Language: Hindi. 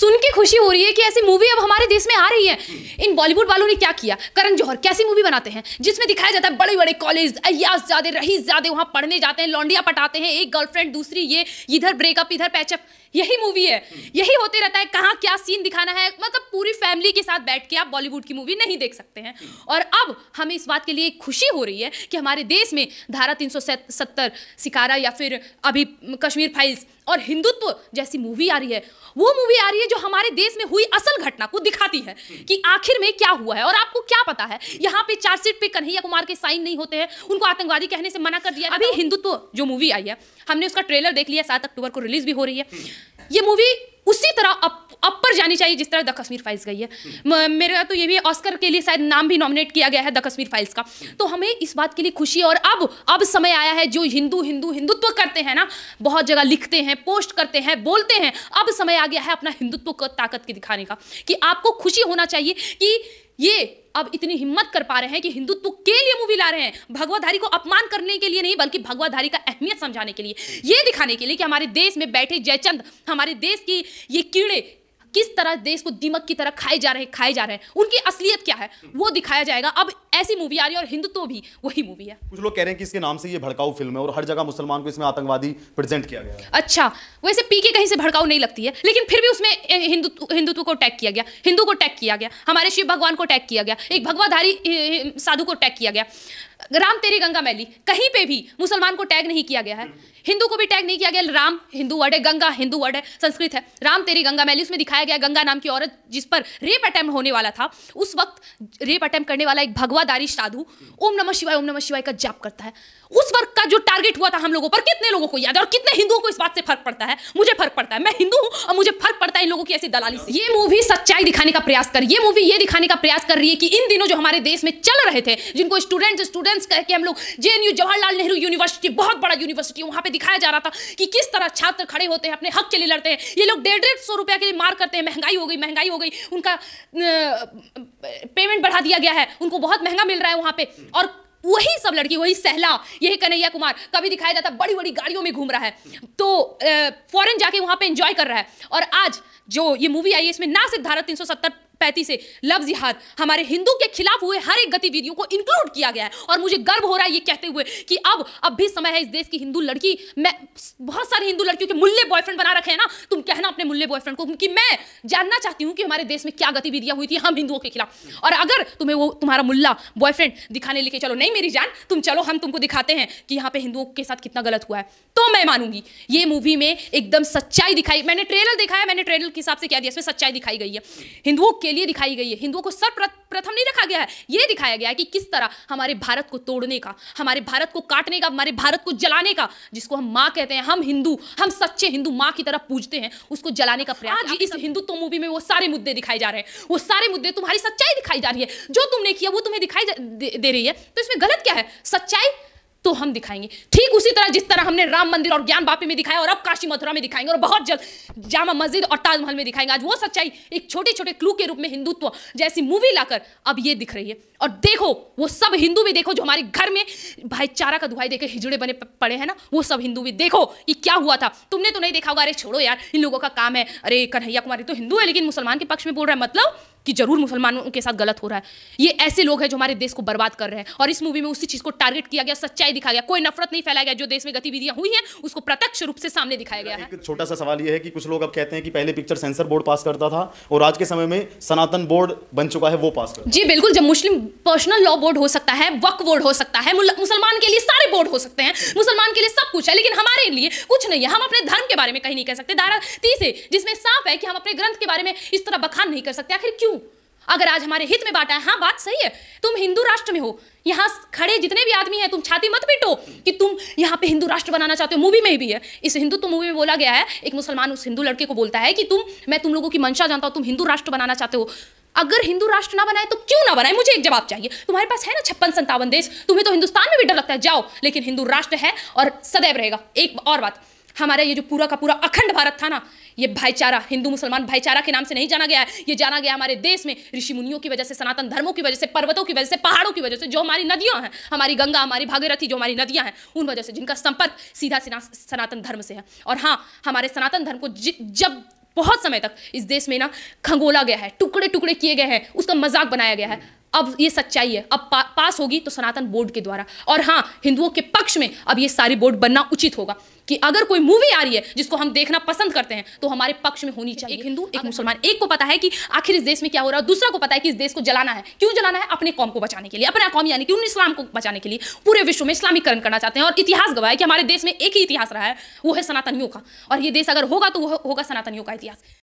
सुन के खुशी हो रही है कि ऐसी मूवी अब हमारे देश में आ रही है। इन बॉलीवुड वालों ने क्या किया? करण जौहर कैसी मूवी बनाते हैं? जिसमें दिखाया जाता है बड़े बड़े कॉलेज अयास ज़्यादा रही ज़्यादा वहाँ पढ़ने जाते हैं, लौंडिया पटाते हैं, एक गर्लफ्रेंड दूसरी ये, इधर ब्रेकअप इधर पैचअप यही मूवी है। यही होते रहता है कहाँ क्या सीन दिखाना है। मतलब पूरी फैमिली के साथ बैठ के आप बॉलीवुड की मूवी नहीं देख सकते हैं। और अब हमें इस बात के लिए खुशी हो रही है कि हमारे देश में धारा तीन सिकारा या फिर अभी कश्मीर फाइल्स और हिंदुत्व जैसी मूवी आ रही है वो मूवी आ रही है जो हमारे देश में हुई असल घटना को दिखाती है कि आखिर में क्या हुआ है। और आपको क्या पता है यहाँ पे चार्जशीट पे कन्हैया कुमार के साइन नहीं होते हैं उनको आतंकवादी कहने से मना कर दिया अभी हिंदुत्व जो मूवी आई है हमने उसका ट्रेलर देख लिया सात अक्टूबर को रिलीज़ भी हो रही है। ये मूवी उसी तरह अप, अपर जानी चाहिए जिस तरह द कश्मीर फाइल्स गई है। मेरा तो ये भी ऑस्कर के लिए शायद नाम भी नॉमिनेट किया गया है द कश्मीर फाइल्स का। तो हमें इस बात के लिए खुशी और अब अब समय आया है जो हिंदू हिंदू, हिंदुत्व करते हैं ना, बहुत जगह लिखते हैं पोस्ट करते हैं, बोलते हैं। अब समय आ गया है अपना हिंदुत्व को ताकत की दिखाने का कि आपको खुशी होना चाहिए कि ये अब इतनी हिम्मत कर पा रहे हैं कि हिंदुत्व के लिए मूवी ला रहे हैं। भगवाधारी को अपमान करने के लिए नहीं, बल्कि भगवाधारी का अहमियत समझाने के लिए। ये दिखाने के लिए कि हमारे देश में बैठे जयचंद, हमारे देश की ये कीड़े किस तरह देश को दीमक की तरह खाए जा रहे खाए जा रहे हैं? उनकी असलियत क्या है? वो दिखाया जाएगा। अब ऐसी मूवी आ रही है और हिंदुत्व भी वही मूवी है। कुछ लोग कह रहे हैं कि इसके नाम से ये भड़काऊ फ़िल्म है और हर जगह मुसलमान को इसमें आतंकवादी प्रेजेंट किया गया अच्छा वैसे पीके कहीं से भड़काऊ नहीं लगती है लेकिन फिर भी उसमें हिंदुत्व हिंदुत्व को टैग किया गया हिंदू को टैग किया गया हमारे शिव भगवान को टैग किया गया एक भगवाधारी साधु को टैग किया गया। राम तेरी गंगा मैली कहीं पे भी मुसलमान को टैग नहीं किया गया है। हिंदू को भी टैग नहीं किया गया राम हिंदू वर्ड है गंगा हिंदू वर्ड है संस्कृत है। राम तेरी गंगा मैली उसमें दिखाया गया गंगा नाम की औरत जिस पर रेप अटेम्प्ट होने वाला था, उस वक्त रेप अटेम्प्ट करने वाला एक भगवादारी साधु ओम नमः शिवाय, ओम नमः शिवाय का जाप करता है। उस वर्ग का जो टारगेट हुआ था हम लोगों पर, कितने लोगों को याद है और कितने हिंदुओं को इस बात से फ़र्क पड़ता है? मुझे फ़र्क पड़ता है। मैं हिंदू हूँ और मुझे फ़र्क पड़ता है इन लोगों की ऐसी दलाली से। ये मूवी सच्चाई दिखाने का प्रयास कर, ये मूवी ये दिखाने का प्रयास कर रही है कि इन दिनों जो हमारे देश में चल रहे थे, जिनको स्टूडेंट्स स्टूडेंट्स कह के हम लोग जे जवाहरलाल नेहरू यूनिवर्सिटी बहुत बड़ा यूनिवर्सिटी वहाँ पे दिखाया जा रहा था कि किस तरह छात्र खड़े होते हैं, अपने हक के लिए लड़ते हैं। ये लोग डेढ़ डेढ़ सौ रुपया के लिए मार करते हैं, महँगाई हो गई, महँगाई हो गई। उनका पेमेंट बढ़ा दिया गया है। उनको बहुत महँगा मिल रहा है वहाँ पे। और वही सब लड़की, वही सहला, यही कन्हैया कुमार, कभी दिखाया जाता बड़ी बड़ी गाड़ियों में घूम रहा है। तो फॉरेन जाके वहाँ पे एंजॉय कर रहा है। और आज जो ये मूवी आई है, इसमें ना सिर्फ़ धारा 370 पैंतीस से लव जिहाद हमारे हिंदू के खिलाफ हुए हर एक गतिविधियों को इंक्लूड किया गया है। और मुझे गर्व हो रहा है ये कहते हुए कि अब अब भी समय है इस देश की हिंदू लड़की। मैं, बहुत सारे हिंदू लड़कियों के मूल्य बॉयफ्रेंड बना रखे हैं ना। तुम कहना अपने मूल्य बॉयफ्रेंड को क्योंकि मैं जानना चाहती हूँ कि हमारे देश में क्या गतिविधियाँ हुई थी हम हिंदुओं के खिलाफ। और अगर तुम्हें वो, तुम्हारा मुल्ला बॉयफ्रेंड दिखाने लेके चलो, नहीं मेरी जान, तुम चलो, हम तुमको दिखाते हैं कि यहाँ पे हिंदुओं के साथ कितना गलत हुआ है। तो मैं मानूँगी, ये मूवी में एकदम सच्चाई दिखाई, मैंने ट्रेलर दिखाया मैंने ट्रेलर के हिसाब से क्या दिया, इसमें सच्चाई दिखाई गई है। हिंदुओं के लिए दिखाई गई है। हिंदुओं को सर्वप्रथम नहीं रखा गया है। ये दिखाया गया है कि किस तरह हमारे भारत को तोड़ने का हमारे भारत को काटने का हमारे भारत को जलाने का जिसको हम माँ कहते हैं हम हिंदू हम सच्चे हिंदू माँ की तरह पूजते हैं उसको जलाने का प्रयास इस हिंदुत्व मूवी में वो सारे मुद्दे दिखाए जा रहे हैं। वो सारे मुद्दे तुम्हारी सच्चाई दिखाई जा रही है। जो तुमने किया वो तुम्हें दिखाई दे रही है। तो इसमें गलत क्या है? सच्चाई तो हम दिखाएँगे। ठीक उसी तरह जिस तरह हमने राम मंदिर और ज्ञान बापी में दिखाया और अब काशी मथुरा में दिखाएँगे और बहुत जल्द जामा मस्जिद और ताजमहल में दिखाएँगे। आज वो सच्चाई एक छोटे छोटे क्लू के रूप में हिंदुत्व जैसी मूवी लाकर अब ये दिख रही है। और देखो, वो सब हिंदू भी देखो जो हमारे घर में भाईचारा का दुहाई देकर हिजड़े बने पड़े हैं ना, वो सब हिंदू भी देखो कि क्या हुआ था। तुमने तो नहीं देखा होगा, अरे छोड़ो यार, इन लोगों का काम है। अरे कन्हैया कुमारी तो हिंदू है, लेकिन मुसलमान के पक्ष में बोल रहा है मतलब कि ज़रूर मुसलमानों के साथ गलत हो रहा है। ये ऐसे लोग हैं जो हमारे देश को बर्बाद कर रहे हैं। और इस मूवी में उसी चीज़ को टारगेट किया गया सच्चाई दिखाया गया। कोई नफरत नहीं फैलाया गया जो देश में गतिविधियाँ हुई हैं उसको प्रत्यक्ष रूप से सामने दिखाया गया है। छोटा सा सवाल यह है कि कुछ लोग अब कहते हैं कि पहले पिक्चर सेंसर बोर्ड पास करता था और आज के समय में सनातन बोर्ड बन चुका है वो पास कर जी बिल्कुल जब मुस्लिम पर्सनल लॉ बोर्ड हो सकता है वक बोर्ड हो सकता है मुसलमान के लिए सारे बोर्ड हो सकते हैं। मुसलमान के लिए सब कुछ है लेकिन हमारे लिए कुछ नहीं है। हम अपने धर्म के बारे में कहीं नहीं कह सकते। धारा तीस है जिसमें साफ़ है कि हम अपने ग्रंथ के बारे में इस तरह बखान नहीं कर सकते। आखिर क्यों? अगर आज हमारे हित में बांटा है हाँ बात सही है। तुम हिंदू राष्ट्र में हो। यहाँ खड़े जितने भी आदमी हैं, तुम छाती मत पीटो कि तुम यहाँ पे हिंदू राष्ट्र बनाना चाहते हो। मूवी में भी है। इस हिंदू तो मूवी में बोला गया है, एक मुसलमान उस हिंदू लड़के को बोलता है कि तुम, मैं तुम लोगों की मंशा जानता हूँ, तुम हिंदू राष्ट्र बनाना चाहते हो। अगर हिंदू राष्ट्र ना बनाए तो क्यों ना बनाए? मुझे एक जवाब चाहिए। तुम्हारे पास है ना छप्पन संतावन देश? तुम्हें तो हिंदुस्तान में भी डर लगता है। जाओ, लेकिन हिंदू राष्ट्र है और सदैव रहेगा। एक और बात हमारा ये जो पूरा का पूरा अखंड भारत था ना ये भाईचारा हिंदू मुसलमान भाईचारा के नाम से नहीं जाना गया है। ये जाना गया हमारे देश में ऋषि मुनियों की वजह से सनातन धर्मों की वजह से पर्वतों की वजह से पहाड़ों की वजह से जो हमारी नदियाँ हैं हमारी गंगा हमारी भागीरथी जो हमारी नदियाँ हैं उन वजह से जिनका संपर्क सीधा सनातन धर्म से है। और हाँ हमारे सनातन धर्म को जब बहुत समय तक इस देश में ना खंगोला गया है टुकड़े टुकड़े किए गए हैं उसका मज़ाक बनाया गया है। अब ये सच्चाई है अब पा, पास होगी तो सनातन बोर्ड के द्वारा। और हाँ हिंदुओं के पक्ष में अब ये सारी बोर्ड बनना उचित होगा। कि अगर कोई मूवी आ रही है जिसको हम देखना पसंद करते हैं तो हमारे पक्ष में होनी चाहिए। एक हिंदू एक मुसलमान। एक को पता है कि आखिर इस देश में क्या हो रहा है दूसरा को पता है कि इस देश को जलाना है। क्यों जलाना है? अपने कौम को बचाने के लिए। अपना कौम यानी कि उन इस्लाम को बचाने के लिए। पूरे विश्व में इस्लामीकरण करना चाहते हैं और इतिहास गवाह है कि हमारे देश में एक ही इतिहास रहा है वो है सनातनियों का। और ये देश अगर होगा तो वो होगा सनातनियों का इतिहास।